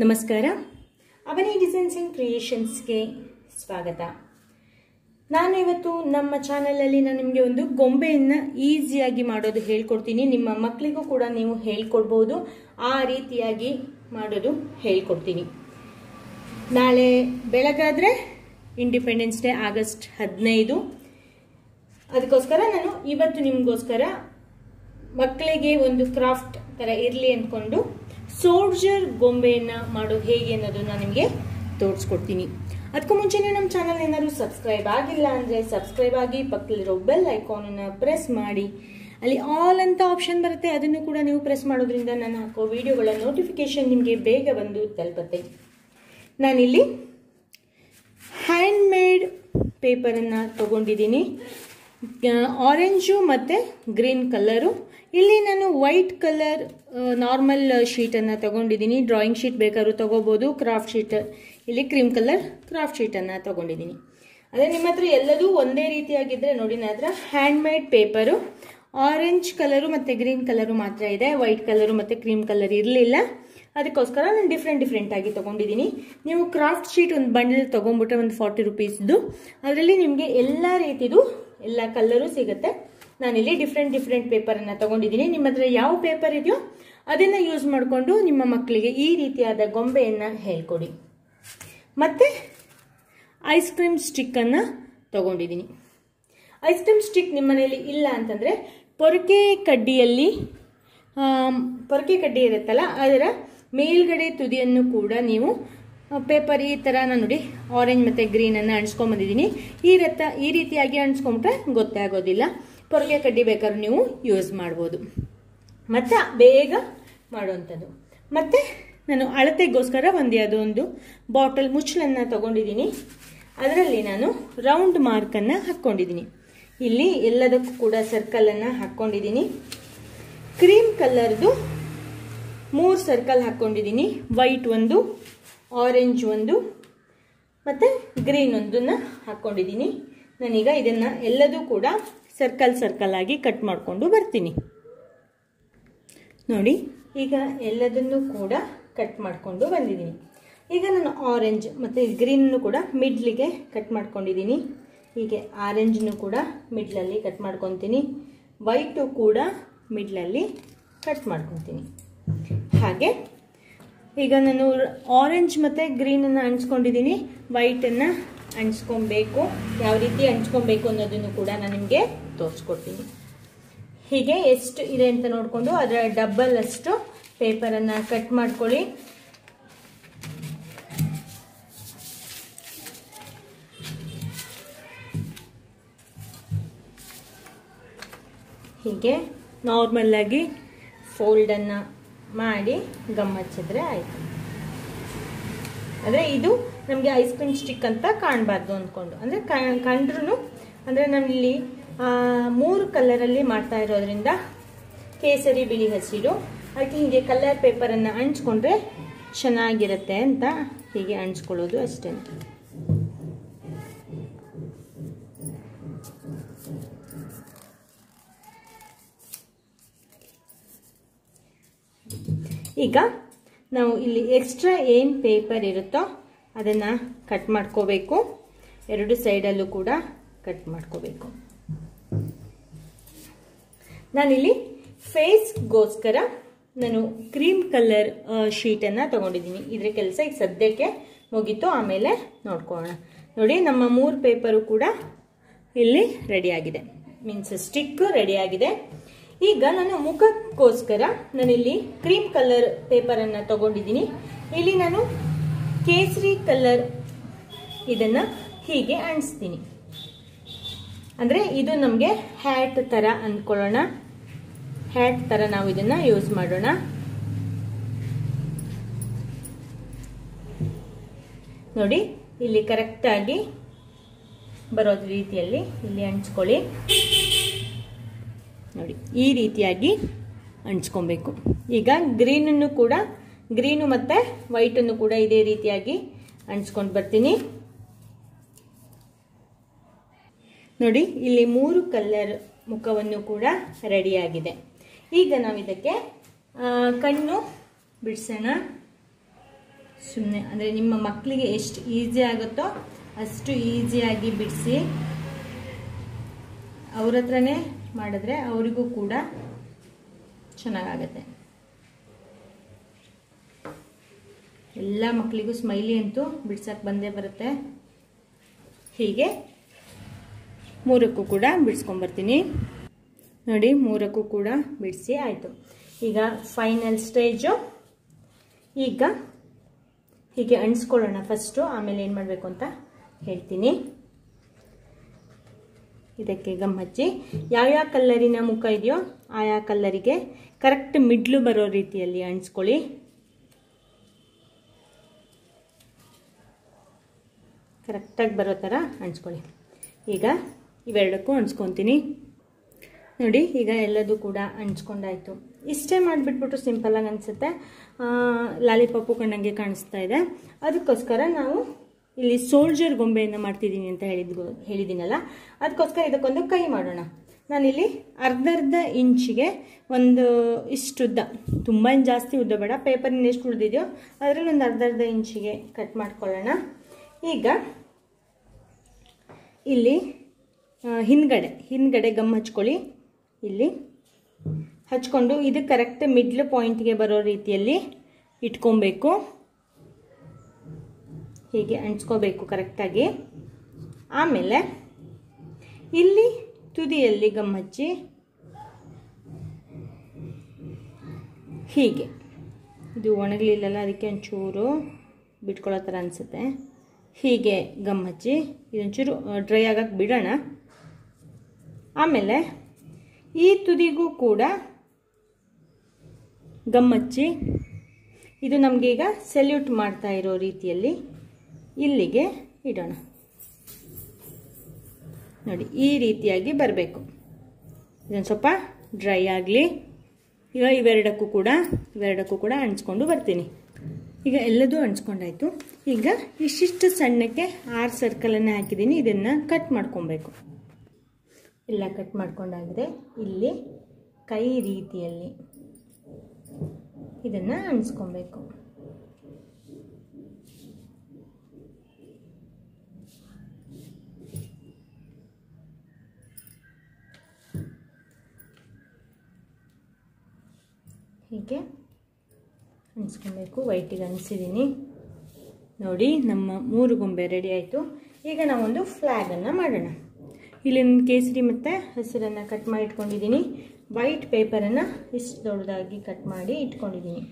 ನಮಸ್ಕಾರ. ಅವನಿ designs and ಕ್ರಿಯೇಷನ್ಸ್ಗೆ ಸ್ವಾಗತ. ನಾನು ಇವತ್ತು ನಮ್ಮ ಚಾನಲಲ್ಲಿ ನಾನು ನಿಮಗೆ ಒಂದು ಗೊಂಬೆಯನ್ನು ಈಸಿಯಾಗಿ ಮಾಡೋದು ಹೇಳ್ಕೊಡ್ತೀನಿ. ನಿಮ್ಮ ಮಕ್ಕಳಿಗೂ ಕೂಡ ನೀವು ಹೇಳ್ಕೊಡ್ಬೋದು. ಆ ರೀತಿಯಾಗಿ ಮಾಡೋದು ಹೇಳ್ಕೊಡ್ತೀನಿ. ನಾಳೆ ಬೆಳಗಾದರೆ ಇಂಡಿಪೆಂಡೆನ್ಸ್ ಡೇ ಆಗಸ್ಟ್ ಹದಿನೈದು. ಅದಕ್ಕೋಸ್ಕರ ನಾನು ಇವತ್ತು ನಿಮಗೋಸ್ಕರ ಮಕ್ಕಳಿಗೆ ಒಂದು ಕ್ರಾಫ್ಟ್ ಥರ ಇರಲಿ ಅಂದ್ಕೊಂಡು ಸೋಲ್ಜರ್ ಗೊಂಬೆಯನ್ನು ಮಾಡೋದು ಹೇಗೆ ಅನ್ನೋದನ್ನ ನಿಮಗೆ ತೋರಿಸ್ಕೊಡ್ತೀನಿ. ಅದಕ್ಕೂ ಮುಂಚೆನೇ ನಮ್ಮ ಚಾನಲ್ ಏನಾದರೂ ಸಬ್ಸ್ಕ್ರೈಬ್ ಆಗಿಲ್ಲ ಅಂದರೆ ಸಬ್ಸ್ಕ್ರೈಬ್ ಆಗಿ ಪಕ್ಕದಲ್ಲಿರೋ ಬೆಲ್ ಐಕಾನನ್ನು ಪ್ರೆಸ್ ಮಾಡಿ. ಅಲ್ಲಿ ಆಲ್ ಅಂತ ಆಪ್ಷನ್ ಬರುತ್ತೆ, ಅದನ್ನು ಕೂಡ ನೀವು ಪ್ರೆಸ್ ಮಾಡೋದ್ರಿಂದ ನಾನು ಹಾಕೋ ವಿಡಿಯೋಗಳ ನೋಟಿಫಿಕೇಶನ್ ನಿಮಗೆ ಬೇಗ ಬಂದು ತಲುಪುತ್ತೆ. ನಾನಿಲ್ಲಿ ಹ್ಯಾಂಡ್ ಮೇಡ್ ಪೇಪರನ್ನು ತಗೊಂಡಿದ್ದೀನಿ. ಆರೆಂಜು ಮತ್ತು ಗ್ರೀನ್ ಕಲರು ಇಲ್ಲಿ ನಾನು ವೈಟ್ ಕಲರ್ ನಾರ್ಮಲ್ ಶೀಟನ್ನು ತಗೊಂಡಿದ್ದೀನಿ. ಡ್ರಾಯಿಂಗ್ ಶೀಟ್ ಬೇಕಾದ್ರೂ ತೊಗೋಬೋದು ಕ್ರಾಫ್ಟ್ ಶೀಟ್ ಇಲ್ಲಿ ಕ್ರೀಮ್ ಕಲರ್ ಕ್ರಾಫ್ಟ್ ಶೀಟನ್ನು ತಗೊಂಡಿದ್ದೀನಿ. ಅದೇ ನಿಮ್ಮ ಹತ್ರ ಎಲ್ಲದೂ ಒಂದೇ ರೀತಿಯಾಗಿದ್ದರೆ ನೋಡಿ, ನನ್ನ ಹತ್ರ hand made paper orange colour ಮತ್ತು ಗ್ರೀನ್ ಕಲರು ಮಾತ್ರ ಇದೆ. ವೈಟ್ ಕಲರು ಮತ್ತು ಕ್ರೀಮ್ ಕಲರ್ ಇರಲಿಲ್ಲ. ಅದಕ್ಕೋಸ್ಕರ ನಾನು ಡಿಫ್ರೆಂಟ್ ಡಿಫ್ರೆಂಟಾಗಿ ತೊಗೊಂಡಿದ್ದೀನಿ. ನೀವು ಕ್ರಾಫ್ಟ್ ಶೀಟ್ ಒಂದು ಬಂಡಲ್ ತೊಗೊಂಡ್ಬಿಟ್ರೆ ಒಂದು ಫಾರ್ಟಿ ರುಪೀಸ್ದು ಅದರಲ್ಲಿ ನಿಮಗೆ ಎಲ್ಲ ರೀತಿದು ಎಲ್ಲ ಕಲ್ಲರು ಸಿಗುತ್ತೆ. ನಾನಿಲ್ಲಿ ಡಿಫ್ರೆಂಟ್ ಡಿಫ್ರೆಂಟ್ ಪೇಪರನ್ನು ತೊಗೊಂಡಿದ್ದೀನಿ. ನಿಮ್ಮ ಹತ್ರ ಯಾವ ಪೇಪರ್ ಇದೆಯೋ ಅದನ್ನು ಯೂಸ್ ಮಾಡಿಕೊಂಡು ನಿಮ್ಮ ಮಕ್ಕಳಿಗೆ ಈ ರೀತಿಯಾದ ಗೊಂಬೆಯನ್ನು ಹೇಳ್ಕೊಡಿ. ಮತ್ತು ಐಸ್ ಕ್ರೀಮ್ ಸ್ಟಿಕ್ಕನ್ನು ತೊಗೊಂಡಿದ್ದೀನಿ. ಐಸ್ ಕ್ರೀಮ್ ಸ್ಟಿಕ್ ನಿಮ್ಮ ಇಲ್ಲ ಅಂತಂದರೆ ಪೊರಕೆ ಕಡ್ಡಿಯಲ್ಲಿ ಪೊರಕೆ ಕಡ್ಡಿ ಇರುತ್ತಲ್ಲ, ಅದರ ಮೇಲ್ಗಡೆ ತುದಿಯನ್ನು ಕೂಡ ನೀವು ಪೇಪರ್ ಈ ಥರ ನಾನು ನೋಡಿ ಆರೆಂಜ್ ಮತ್ತು ಗ್ರೀನನ್ನು ಅಂಟಿಸ್ಕೊಂಬಂದಿದ್ದೀನಿ ಈ ರತ್ತ ಈ ರೀತಿಯಾಗಿ ಅಣಿಸ್ಕೊಂಬಿಟ್ರೆ ಗೊತ್ತೇ ಆಗೋದಿಲ್ಲ ಪೊರಕೆ ಕಡ್ಡಿ ಬೇಕಾದ್ರೂ ನೀವು ಯೂಸ್ ಮಾಡ್ಬೋದು. ಮತ್ತು ಬೇಗ ಮಾಡುವಂಥದ್ದು. ಮತ್ತು ನಾನು ಅಳತೆಗೋಸ್ಕರ ಒಂದು ಯಾವುದೋ ಒಂದು ಬಾಟಲ್ ಮುಚ್ಚಳನ್ನು ತೊಗೊಂಡಿದ್ದೀನಿ. ಅದರಲ್ಲಿ ನಾನು ರೌಂಡ್ ಮಾರ್ಕನ್ನು ಹಾಕ್ಕೊಂಡಿದ್ದೀನಿ ಇಲ್ಲಿ ಎಲ್ಲದಕ್ಕೂ ಕೂಡ ಸರ್ಕಲನ್ನು ಹಾಕ್ಕೊಂಡಿದ್ದೀನಿ ಕ್ರೀಮ್ ಕಲರ್ದು ಮೂರು ಸರ್ಕಲ್ ಹಾಕ್ಕೊಂಡಿದ್ದೀನಿ ವೈಟ್ ಒಂದು ಆರೆಂಜ್ ಒಂದು, ಮತ್ತು ಗ್ರೀನ್ ಒಂದನ್ನು ಹಾಕ್ಕೊಂಡಿದ್ದೀನಿ ನಾನೀಗ ಇದನ್ನು ಎಲ್ಲದೂ ಕೂಡ ಸರ್ಕಲ್ ಸರ್ಕಲ್ ಆಗಿ ಕಟ್ ಮಾಡಿಕೊಂಡು ಬರ್ತೀನಿ. ನೋಡಿ, ಈಗ ಎಲ್ಲದನ್ನು ಕೂಡ ಕಟ್ ಮಾಡಿಕೊಂಡು ಬಂದಿದ್ದೀನಿ. ಈಗ ನಾನು ಆರೆಂಜ್ ಮತ್ತು ಗ್ರೀನ್ನು ಕೂಡ ಮಿಡ್ಲಿಗೆ ಕಟ್ ಮಾಡ್ಕೊಂಡಿದ್ದೀನಿ. ಹೀಗೆ ಆರೆಂಜ್ನು ಕೂಡ ಮಿಡ್ಲಲ್ಲಿ ಕಟ್ ಮಾಡ್ಕೊತೀನಿ. ವೈಟು ಕೂಡ ಮಿಡ್ಲಲ್ಲಿ ಕಟ್ ಮಾಡ್ಕೊತೀನಿ. ಹಾಗೆ, ಈಗ ನಾನು ಆರೆಂಜ್ ಮತ್ತು ಗ್ರೀನನ್ನು ಅಂಟ್ಸ್ಕೊಂಡಿದ್ದೀನಿ. ವೈಟನ್ನು ಅಂಟಿಸ್ಕೊಬೇಕು ಯಾವ ರೀತಿ ಹಂಚ್ಕೊಬೇಕು ಅನ್ನೋದನ್ನು ಕೂಡ ನಾನು ನಿಮಗೆ ತೋರಿಸ್ಕೊಡ್ತೀನಿ. ಹೀಗೆ ಎಷ್ಟು ಇದೆ ಅಂತ ನೋಡಿಕೊಂಡು ಅದರ ಡಬ್ಬಲ್ ಅಷ್ಟು ಪೇಪರನ್ನು ಕಟ್ ಮಾಡ್ಕೊಳ್ಳಿ. ಹೀಗೆ ನಾರ್ಮಲ್ಲಾಗಿ ಫೋಲ್ಡನ್ನು ಮಾಡಿ ಗಮ್ ಹಚ್ಚಿದ್ರೆ ಆಯಿತು. ಅಂದರೆ ಇದು ನಮಗೆ ಐಸ್ ಕ್ರೀಮ್ ಸ್ಟಿಕ್ ಅಂತ ಕಾಣಬಾರ್ದು ಅಂದ್ಕೊಂಡು. ಅಂದರೆ ಕಂಡ್ರೂ ಅಂದರೆ ನಮ್ಮಲ್ಲಿ ಮೂರು ಕಲರಲ್ಲಿ ಮಾಡ್ತಾ ಇರೋದ್ರಿಂದ ಕೇಸರಿ, ಬಿಳಿ ಹಸಿರು, ಅದಕ್ಕೆ ಹೀಗೆ ಕಲರ್ ಪೇಪರನ್ನು ಹಂಚ್ಕೊಂಡ್ರೆ ಚೆನ್ನಾಗಿರುತ್ತೆ ಅಂತ ಹೀಗೆ ಹಂಚ್ಕೊಳ್ಳೋದು ಅಷ್ಟೇ. ಈಗ ನಾವು ಇಲ್ಲಿ ಎಕ್ಸ್ಟ್ರಾ ಏನು ಪೇಪರ್ ಇರುತ್ತೋ ಅದನ್ನು ಕಟ್ ಮಾಡ್ಕೋಬೇಕು. ಎರಡು ಸೈಡಲ್ಲೂ ಕೂಡ ಕಟ್ ಮಾಡ್ಕೋಬೇಕು. ನಾನಿಲ್ಲಿ ಫೇಸ್ಗೋಸ್ಕರ ನಾನು ಕ್ರೀಮ್ ಕಲರ್ ಶೀಟನ್ನು ತೊಗೊಂಡಿದ್ದೀನಿ. ಇದರ ಕೆಲಸ ಈಗ ಸದ್ಯಕ್ಕೆ ಮುಗೀತು, ಆಮೇಲೆ ನೋಡ್ಕೊಳ್ಳೋಣ ನೋಡಿ, ನಮ್ಮ ಮೂರು ಪೇಪರು ಕೂಡ ಇಲ್ಲಿ ರೆಡಿಯಾಗಿದೆ ಮೀನ್ಸ್ ಸ್ಟಿಕ್ ರೆಡಿಯಾಗಿದೆ ಈಗ ನಾನು ಮುಖಕ್ಕೋಸ್ಕರ ನಾನಿಲ್ಲಿ ಕ್ರೀಮ್ ಕಲರ್ ಪೇಪರನ್ನು ತಗೊಂಡಿದ್ದೀನಿ. ಇಲ್ಲಿ ನಾನು ಕೇಸರಿ ಕಲರ್ ಇದನ್ನು ಹೀಗೆ ಅಂಟಿಸ್ತೀನಿ ಅಂದರೆ ಇದು ನಮಗೆ ಹ್ಯಾಟ್ ಥರ ಅಂದ್ಕೊಳ್ಳೋಣ ಹ್ಯಾಟ್ ಥರ ನಾವು ಇದನ್ನು ಯೂಸ್ ಮಾಡೋಣ. ನೋಡಿ, ಇಲ್ಲಿ ಕರೆಕ್ಟಾಗಿ ಬರೋ ರೀತಿಯಲ್ಲಿ ಇಲ್ಲಿ ಅಂಟಿಸ್ಕೊಳ್ಳಿ ನೋಡಿ, ಈ ರೀತಿಯಾಗಿ ಅಂಚ್ಕೊಬೇಕು ಈಗ ಗ್ರೀನನ್ನು ಕೂಡ ಗ್ರೀನು ಮತ್ತು ವೈಟನ್ನು ಕೂಡ ಇದೇ ರೀತಿಯಾಗಿ ಅಂಟಿಸ್ಕೊಂಡು ಬರ್ತೀನಿ. ನೋಡಿ, ಇಲ್ಲಿ ಮೂರು ಕಲ್ಲರ್ ಮುಖವನ್ನು ಕೂಡ ರೆಡಿಯಾಗಿದೆ ಈಗ ನಾವು ಇದಕ್ಕೆ ಕಣ್ಣು ಬಿಡಿಸೋಣ. ಸುಮ್ಮನೆ ಅಂದರೆ ನಿಮ್ಮ ಮಕ್ಕಳಿಗೆ ಎಷ್ಟು ಈಸಿ ಆಗುತ್ತೋ ಅಷ್ಟು ಈಸಿಯಾಗಿ ಬಿಡಿಸಿ. ಅವ್ರ ಹತ್ರನೇ ಮಾಡಿದ್ರೆ ಅವರಿಗೂ ಕೂಡ ಚೆನ್ನಾಗಾಗತ್ತೆ. ಎಲ್ಲ ಮಕ್ಕಳಿಗೂ ಸ್ಮೈಲಿ ಅಂತೂ ಬಿಡ್ಸಕ್ಕೆ ಬಂದೇ ಬರುತ್ತೆ. ಹೀಗೆ ಮೂರಕ್ಕೂ ಕೂಡ ಬಿಡಿಸ್ಕೊಂಬರ್ತೀನಿ. ನೋಡಿ, ಮೂರಕ್ಕೂ ಕೂಡ ಬಿಡಿಸಿ ಆಯಿತು. ಈಗ ಫೈನಲ್ ಸ್ಟೇಜು ಈಗ ಹೀಗೆ ಅಂಟಿಸ್ಕೊಳ್ಳೋಣ ಫಸ್ಟು ಆಮೇಲೆ ಏನು ಮಾಡಬೇಕು ಅಂತ ಹೇಳ್ತೀನಿ. ಇದಕ್ಕೆ ಗಮ್ ಹಚ್ಚಿ. ಯಾವ್ಯಾವ ಕಲ್ಲರಿನ ಮುಖ ಇದೆಯೋ ಆಯಾ ಕಲ್ಲರಿಗೆ ಕರೆಕ್ಟ್ ಮಿಡ್ಲು ಬರೋ ರೀತಿಯಲ್ಲಿ ಅಂಟಿಸ್ಕೊಳ್ಳಿ ಕರೆಕ್ಟಾಗಿ ಬರೋ ಥರ ಅಂಚ್ಕೊಳ್ಳಿ ಈಗ ಇವೆರಡಕ್ಕೂ ಅಂಚ್ಕೊತೀನಿ ನೋಡಿ, ಈಗ ಎಲ್ಲದೂ ಕೂಡ ಹಂಚ್ಕೊಂಡಾಯಿತು. ಇಷ್ಟೇ ಮಾಡಿಬಿಟ್ಬಿಟ್ಟು ಸಿಂಪಲಾಗಿ ಅನಿಸುತ್ತೆ. ಲಾಲಿಪಾಪು ಕಣ್ಣಂಗೆ ಕಾಣಿಸ್ತಾ ಇದೆ. ಅದಕ್ಕೋಸ್ಕರ ನಾವು ಇಲ್ಲಿ ಸೋಲ್ಜರ್ ಗೊಂಬೆಯನ್ನು ಮಾಡ್ತಿದ್ದೀನಿ ಅಂತ ಹೇಳಿದ್ ಹೇಳಿದ್ದೀನಲ್ಲ ಅದಕ್ಕೋಸ್ಕರ ಇದಕ್ಕೊಂದು ಕೈ ಮಾಡೋಣ. ನಾನಿಲ್ಲಿ ಅರ್ಧರ್ಧ ಇಂಚಿಗೆ ಒಂದು ಇಷ್ಟು ಉದ್ದ ತುಂಬ ಜಾಸ್ತಿ ಉದ್ದ ಬೇಡ ಪೇಪರಿನ ಎಷ್ಟು ಉಳಿದಿದೆಯೋ ಅದರಲ್ಲಿ ಒಂದು ಅರ್ಧರ್ಧ ಇಂಚಿಗೆ ಕಟ್ ಮಾಡ್ಕೊಳ್ಳೋಣ. ಈಗ ಇಲ್ಲಿ ಹಿಂದ್ಗಡೆ ಹಿಂದ್ಗಡೆ ಗಮ್ ಹಚ್ಕೊಳ್ಳಿ. ಇಲ್ಲಿ ಹಚ್ಕೊಂಡು ಇದು ಕರೆಕ್ಟ್ ಮಿಡ್ಲ್ ಪಾಯಿಂಟ್ಗೆ ಬರೋ ರೀತಿಯಲ್ಲಿ ಇಟ್ಕೊಬೇಕು. ಹೀಗೆ ಅಂಟ್ಸ್ಕೋಬೇಕು ಕರೆಕ್ಟಾಗಿ ಆಮೇಲೆ ಇಲ್ಲಿ ತುದಿಯಲ್ಲಿ ಗಮ್ ಹಚ್ಚಿ. ಹೀಗೆ. ಇದು ಒಣಗಲಿಲ್ಲಲ್ಲ, ಅದಕ್ಕೆ ಒಂಚೂರು ಬಿಟ್ಕೊಳ್ಳೋ ಥರ ಅನಿಸುತ್ತೆ. ಹೀಗೆ ಗಮ್ ಹಚ್ಚಿ ಇದೊಂಚೂರು ಡ್ರೈ ಆಗಕ್ಕೆ ಬಿಡೋಣ. ಆಮೇಲೆ ಈ ತುದಿಗೂ ಕೂಡ ಗಮ್ ಹಚ್ಚಿ, ಇದು ನಮಗೀಗ ಸೆಲ್ಯೂಟ್ ಮಾಡ್ತಾ ಇರೋ ರೀತಿಯಲ್ಲಿ ಇಲ್ಲಿಗೆ ಇಡೋಣ. ನೋಡಿ, ಈ ರೀತಿಯಾಗಿ ಬರಬೇಕು. ಇದೊಂದು ಸ್ವಲ್ಪ ಡ್ರೈ ಆಗಲಿ. ಈಗ ಇವೆರಡಕ್ಕೂ ಕೂಡ ಇವೆರಡಕ್ಕೂ ಕೂಡ ಅಂಟಿಸ್ಕೊಂಡು ಬರ್ತೀನಿ. ಈಗ ಎಲ್ಲದೂ ಅಂಟ್ಸ್ಕೊಂಡಾಯಿತು. ಈಗ ಇಷ್ಟಿಷ್ಟು ಸಣ್ಣಕ್ಕೆ ಆರು ಸರ್ಕಲನ್ನು ಹಾಕಿದ್ದೀನಿ. ಇದನ್ನು ಕಟ್ ಮಾಡ್ಕೊಬೇಕು. ಎಲ್ಲ ಕಟ್ ಮಾಡ್ಕೊಂಡಾಗಿದೆ. ಇಲ್ಲಿ ಕೈ ರೀತಿಯಲ್ಲಿ ಇದನ್ನು ಅಣಿಸ್ಕೊಬೇಕು ಹೀಗೆ. ಅನಿಸ್ಕೊಬೇಕು ವೈಟಿಗೆ ಅನಿಸಿದ್ದೀನಿ ನೋಡಿ, ನಮ್ಮ ಮೂರು ಗೊಂಬೆ ರೆಡಿ ಆಯಿತು. ಈಗ ನಾವೊಂದು ಫ್ಲ್ಯಾಗನ್ನು ಮಾಡೋಣ. ಇಲ್ಲಿ ಕೇಸರಿ ಮತ್ತು ಹಸಿರನ್ನು ಕಟ್ ಮಾಡಿ ಇಟ್ಕೊಂಡಿದ್ದೀನಿ ವೈಟ್ ಪೇಪರನ್ನು ಇಷ್ಟು ದೊಡ್ಡದಾಗಿ ಕಟ್ ಮಾಡಿ ಇಟ್ಕೊಂಡಿದ್ದೀನಿ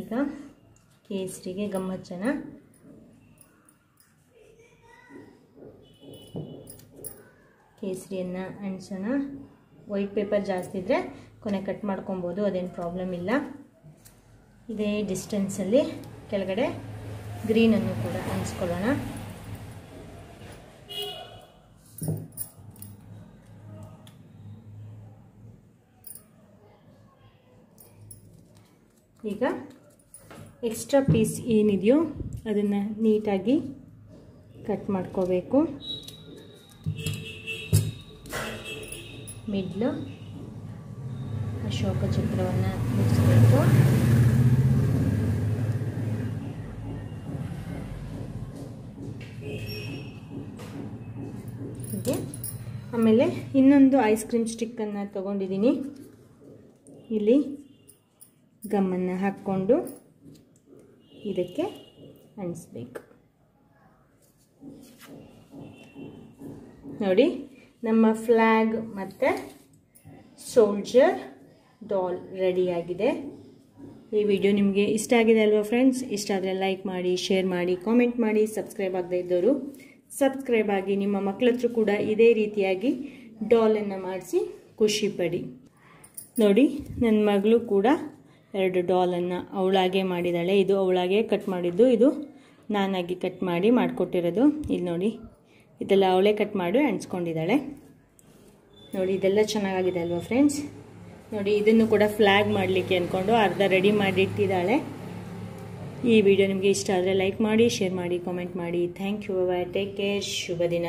ಈಗ ಕೇಸರಿಗೆ ಗಮ್ಮಚ್ಚನ ಕೇಸರಿಯನ್ನು ಅಂಟಿಸೋಣ. ವೈಟ್ ಪೇಪರ್ ಜಾಸ್ತಿ ಇದ್ದರೆ ಕೊನೆ ಕಟ್ ಮಾಡ್ಕೊಬೋದು, ಅದೇನು ಪ್ರಾಬ್ಲಮ್ ಇಲ್ಲ. ಇದೇ ಡಿಸ್ಟೆನ್ಸಲ್ಲಿ ಕೆಳಗಡೆ ಗ್ರೀನನ್ನು ಕೂಡ ಅನಿಸ್ಕೊಳ್ಳೋಣ ಈಗ ಎಕ್ಸ್ಟ್ರಾ ಪೀಸ್ ಏನಿದೆಯೋ ಅದನ್ನು ನೀಟಾಗಿ ಕಟ್ ಮಾಡ್ಕೋಬೇಕು. ಮಿಡ್ಲು ಅಶೋಕ ಚಿತ್ರವನ್ನು ಬಿಡಿಸ್ಬೇಕು ಹೀಗೆ ಆಮೇಲೆ ಇನ್ನೊಂದು ಐಸ್ ಕ್ರೀಮ್ ಸ್ಟಿಕ್ಕನ್ನು ತೊಗೊಂಡಿದ್ದೀನಿ. ಇಲ್ಲಿ ಗಮ್ಮನ್ನು ಹಾಕ್ಕೊಂಡು ಇದಕ್ಕೆ ಅಂಟಿಸ್ಬೇಕು. ನೋಡಿ, ನಮ್ಮ ಫ್ಲ್ಯಾಗ್ ಮತ್ತು ಸೋಲ್ಜರ್ ಡಾಲ್ ರೆಡಿಯಾಗಿದೆ ಈ ವಿಡಿಯೋ ನಿಮಗೆ ಇಷ್ಟ ಆಗಿದೆ ಅಲ್ವಾ ಫ್ರೆಂಡ್ಸ್ ಇಷ್ಟ ಆದರೆ ಲೈಕ್ ಮಾಡಿ ಶೇರ್ ಮಾಡಿ ಕಾಮೆಂಟ್ ಮಾಡಿ ಸಬ್ಸ್ಕ್ರೈಬ್ ಆಗದೆ ಇದ್ದವರು ಸಬ್ಸ್ಕ್ರೈಬ್ ಆಗಿ ನಿಮ್ಮ ಮಕ್ಕಳ ಹತ್ರ ಕೂಡ ಇದೇ ರೀತಿಯಾಗಿ ಡಾಲನ್ನು ಮಾಡಿಸಿ ಖುಷಿ ಪಡಿ. ನೋಡಿ ನನ್ನ ಮಗಳು ಕೂಡ ಎರಡು ಡಾಲನ್ನು ಅವಳಾಗೆ ಮಾಡಿದ್ದಾಳೆ ಇದು ಅವಳಾಗೆ ಕಟ್ ಮಾಡಿದ್ದು. ಇದು ನಾನಾಗಿ ಕಟ್ ಮಾಡಿ ಮಾಡಿಕೊಟ್ಟಿರೋದು. ಇಲ್ಲಿ ನೋಡಿ, ಇದೆಲ್ಲ ಅವಳೇ ಕಟ್ ಮಾಡಿ ಅಂಟಿಸ್ಕೊಂಡಿದ್ದಾಳೆ ನೋಡಿ, ಇದೆಲ್ಲ ಚೆನ್ನಾಗಿದೆ ಅಲ್ವಾ ಫ್ರೆಂಡ್ಸ್ ನೋಡಿ, ಇದನ್ನು ಕೂಡ ಫ್ಲ್ಯಾಗ್ ಮಾಡಲಿಕ್ಕೆ ಅಂದ್ಕೊಂಡು ಅರ್ಧ ರೆಡಿ ಮಾಡಿ ಇಟ್ಟಿದ್ದಾಳೆ ಈ ವಿಡಿಯೋ ನಿಮಗೆ ಇಷ್ಟ ಆದರೆ ಲೈಕ್ ಮಾಡಿ ಶೇರ್ ಮಾಡಿ ಕಾಮೆಂಟ್ ಮಾಡಿ. Thank you bye take care ಶುಭ ದಿನ